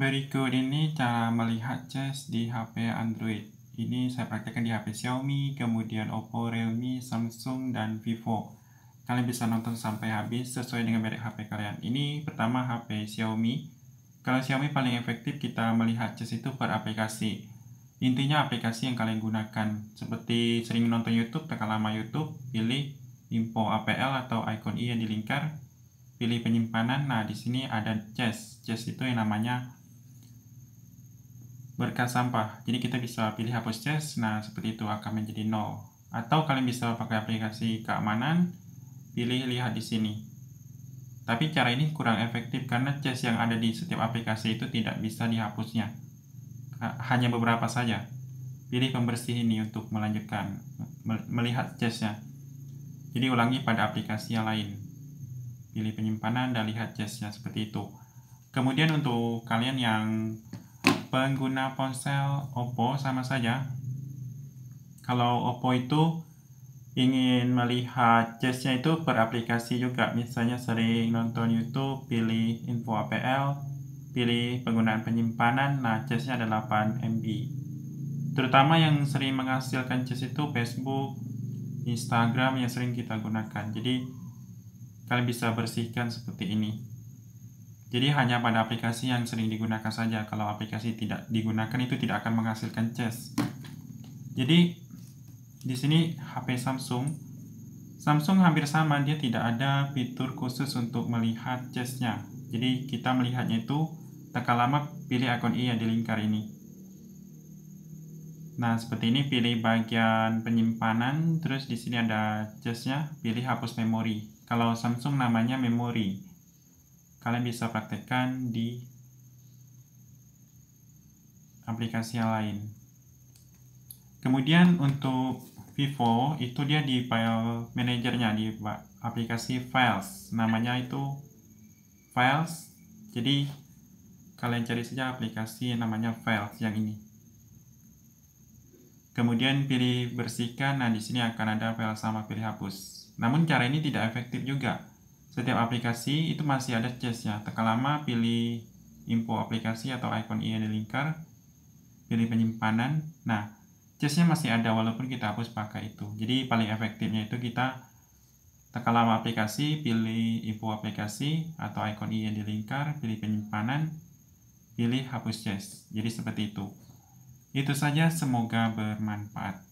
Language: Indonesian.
Berikut ini cara melihat chest di HP Android. Ini saya praktekkan di HP Xiaomi, kemudian Oppo, Realme, Samsung, dan Vivo. Kalian bisa nonton sampai habis sesuai dengan merek HP kalian. Ini pertama HP Xiaomi. Kalau Xiaomi paling efektif kita melihat chest itu per aplikasi. Intinya aplikasi yang kalian gunakan. Seperti sering nonton YouTube, tekan lama YouTube, pilih info APL atau icon i yang dilingkar, pilih penyimpanan. Nah, di sini ada chest. Chest itu yang namanya berkas sampah. Jadi kita bisa pilih hapus chest. Nah, seperti itu akan menjadi nol. Atau kalian bisa pakai aplikasi keamanan, pilih lihat di sini. Tapi cara ini kurang efektif karena chest yang ada di setiap aplikasi itu tidak bisa dihapusnya. Hanya beberapa saja. Pilih pembersih ini untuk melanjutkan melihat chestnya. Jadi ulangi pada aplikasi yang lain. Pilih penyimpanan dan lihat chestnya seperti itu. Kemudian untuk kalian yang pengguna ponsel Oppo sama saja. Kalau Oppo itu ingin melihat chestnya itu per aplikasi juga. Misalnya sering nonton YouTube, pilih info APL, pilih penggunaan penyimpanan, nah chestnya ada 8 MB. Terutama yang sering menghasilkan chest itu Facebook, Instagram yang sering kita gunakan. Jadi kalian bisa bersihkan seperti ini. Jadi hanya pada aplikasi yang sering digunakan saja. Kalau aplikasi tidak digunakan itu tidak akan menghasilkan chest. Jadi di sini HP Samsung Samsung hampir sama, dia tidak ada fitur khusus untuk melihat chestnya. Jadi kita melihatnya itu tekan lama pilih akun i yang di lingkar ini. Nah, seperti ini pilih bagian penyimpanan, terus di sini ada chestnya, pilih hapus memori. Kalau Samsung namanya memori. Kalian bisa praktekkan di aplikasi yang lain. Kemudian untuk Vivo itu dia di file manajernya di aplikasi Files. Namanya itu Files. Jadi kalian cari saja aplikasi yang namanya Files yang ini. Kemudian pilih bersihkan, nah di sini akan ada file sama pilih hapus. Namun cara ini tidak efektif juga. Setiap aplikasi itu masih ada chestnya. Tekan lama pilih info aplikasi atau icon i yang dilingkar, pilih penyimpanan. Nah, chestnya masih ada walaupun kita hapus pakai itu. Jadi paling efektifnya itu kita tekan lama aplikasi, pilih info aplikasi atau icon i yang dilingkar, pilih penyimpanan, pilih hapus chest. Jadi seperti itu. Itu saja, semoga bermanfaat.